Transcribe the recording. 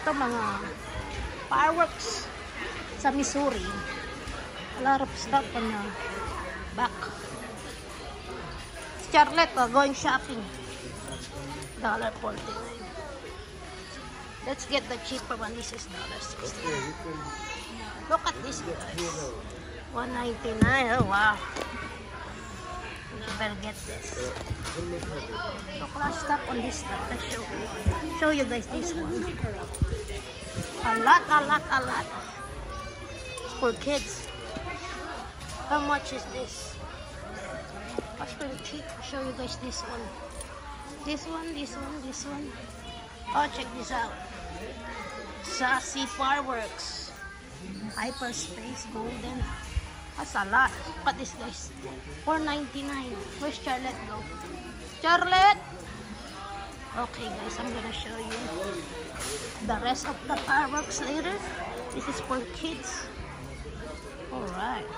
Ito mga fireworks sa Missouri. A lot of stuff on the back. Charlotte, oh, going shopping. Dollar forty-nine. Let's get the cheaper one. This is dollar sixty. Look at this, guys. One ninety-nine. Oh wow. You better get this. Look, last stop on this stuff. Let's show you. Show you guys this one. Lot, a lot, a lot. For kids. How much is this? That's pretty. I'll show you guys this one. This one, this one, this one. Oh, check this out. Sassy Fireworks. Hyperspace Golden. That's a lot. Look at this, guys. 4.99. Where's Charlotte go? Charlotte! Okay, guys, I'm gonna show you the rest of the fireworks later. This is for kids. Alright.